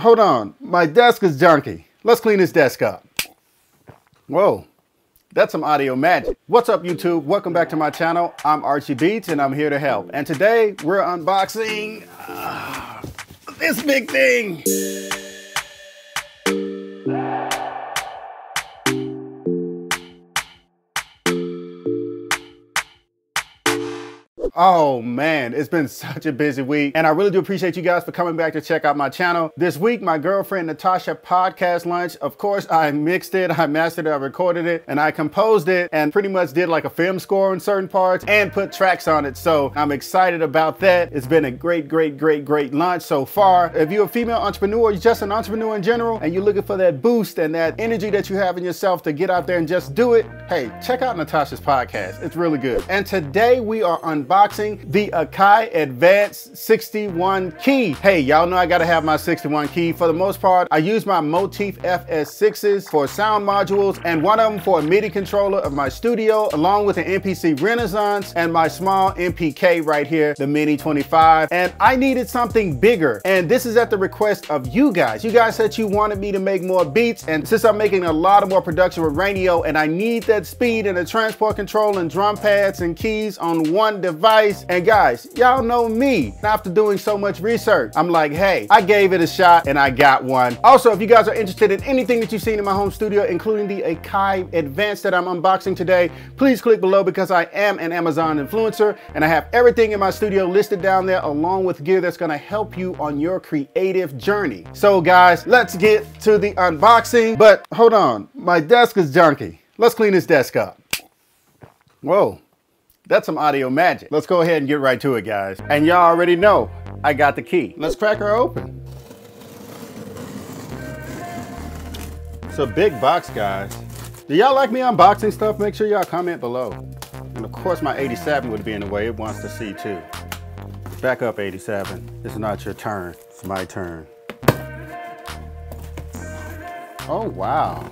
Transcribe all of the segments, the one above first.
Hold on, my desk is junky. Let's clean this desk up. Whoa, that's some audio magic. What's up YouTube? Welcome back to my channel. I'm Archie Beatz and I'm here to help. And today we're unboxing uh, this big thing. Oh man, it's been such a busy week and I really do appreciate you guys for coming back to check out my channel. This week, my girlfriend Natasha podcast lunch. Of course, I mixed it, I mastered it, I recorded it, and I composed it and pretty much did like a film score in certain parts and put tracks on it. So I'm excited about that. It's been a great, great, great, great lunch so far. If you're a female entrepreneur, you're just an entrepreneur in general, and you're looking for that boost and that energy that you have in yourself to get out there and just do it, hey, check out Natasha's podcast. It's really good. And today we are unboxing the Akai Advance 61 key. Hey, y'all know I gotta have my 61 key. For the most part, I use my Motif XF6s for sound modules and one of them for a MIDI controller of my studio, along with an MPC Renaissance and my small MPK right here, the Mini 25. And I needed something bigger. And this is at the request of you guys. You guys said you wanted me to make more beats. And since I'm making a lot of more production with radio and I need that speed and the transport control and drum pads and keys on one device, advice. And guys, y'all know me. After doing so much research, I'm like, hey, I gave it a shot and I got one. Also, if you guys are interested in anything that you've seen in my home studio, including the Akai Advance that I'm unboxing today, please click below because I am an Amazon influencer and I have everything in my studio listed down there along with gear that's gonna help you on your creative journey. So guys, let's get to the unboxing. But hold on, my desk is junky. Let's clean this desk up. Whoa, that's some audio magic. Let's go ahead and get right to it, guys. And y'all already know I got the key. Let's crack her open. It's a big box, guys. Do y'all like me unboxing stuff? Make sure y'all comment below. And of course, my 87 would be in the way. It wants to see too. Back up, 87. It's not your turn. It's my turn. Oh, wow.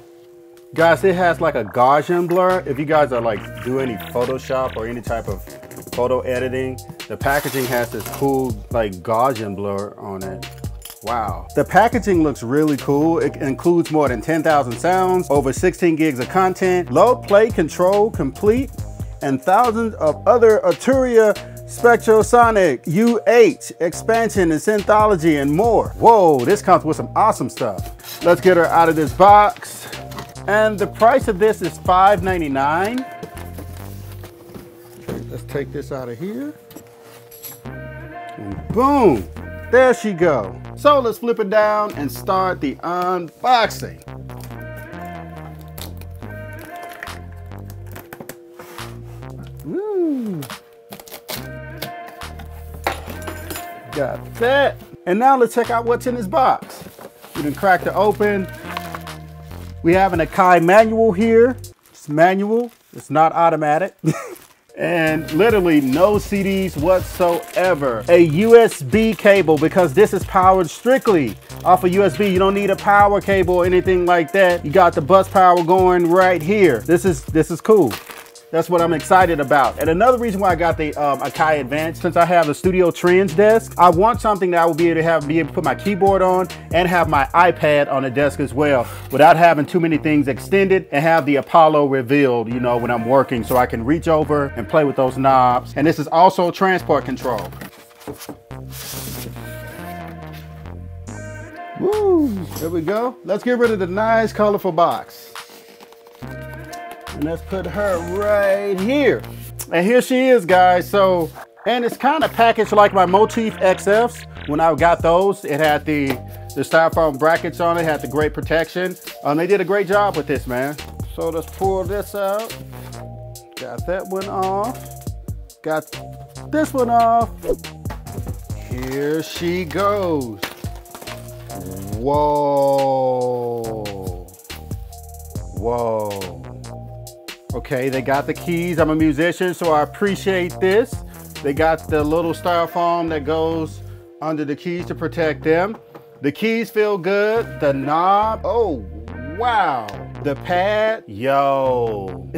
Guys, it has like a Gaussian blur. If you guys are like do any Photoshop or any type of photo editing, the packaging has this cool like Gaussian blur on it. Wow. The packaging looks really cool. It includes more than 10,000 sounds, over 16 gigs of content, load play control complete, and thousands of other Arturia Spectrasonic, U8, expansion and synthology and more. Whoa, this comes with some awesome stuff. Let's get her out of this box. And the price of this is $5.99. Let's take this out of here. And boom, there she go. So let's flip it down and start the unboxing. Woo. Got that. And now let's check out what's in this box. We can crack it open. We have an Akai manual here. It's manual, it's not automatic. and literally no CDs whatsoever. A USB cable because this is powered strictly off of USB. You don't need a power cable or anything like that. You got the bus power going right here. This is this is cool. That's what I'm excited about. And another reason why I got the um, Akai Advance, since I have the Studio Trends desk, I want something that I will be able to have, be able to put my keyboard on and have my iPad on the desk as well without having too many things extended and have the Apollo revealed, you know, when I'm working so I can reach over and play with those knobs. And this is also transport control. Woo, there we go. Let's get rid of the nice colorful box. And let's put her right here. And here she is, guys. So, and it's kind of packaged like my Motif XFs. When I got those, it had the, the styrofoam brackets on it, had the great protection. Um, they did a great job with this, man. So let's pull this out. Got that one off. Got this one off. Here she goes. Whoa. Whoa. Okay, they got the keys. I'm a musician, so I appreciate this. They got the little styrofoam that goes under the keys to protect them. The keys feel good. The knob, oh, wow. The pad, yo.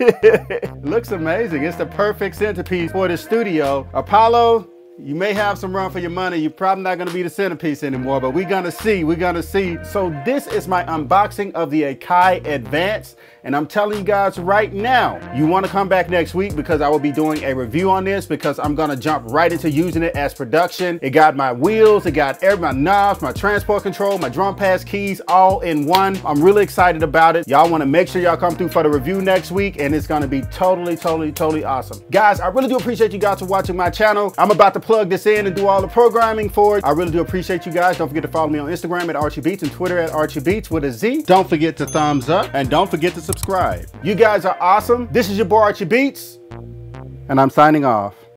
looks amazing. It's the perfect centerpiece for the studio. Apollo, You may have some run for your money. You're probably not gonna be the centerpiece anymore, but we're gonna see, we're gonna see. So this is my unboxing of the Akai Advance. And I'm telling you guys right now, you wanna come back next week because I will be doing a review on this because I'm gonna jump right into using it as production. It got my wheels, it got every, my knobs, my transport control, my drum pass keys all in one. I'm really excited about it. Y'all wanna make sure y'all come through for the review next week and it's gonna be totally, totally, totally awesome. Guys, I really do appreciate you guys for watching my channel. I'm about to plug this in and do all the programming for it. I really do appreciate you guys. Don't forget to follow me on Instagram at Archie Beatz and Twitter at Archie Beatz with a Z. Don't forget to thumbs up and don't forget to subscribe. You guys are awesome. This is your boy Archie Beatz and I'm signing off.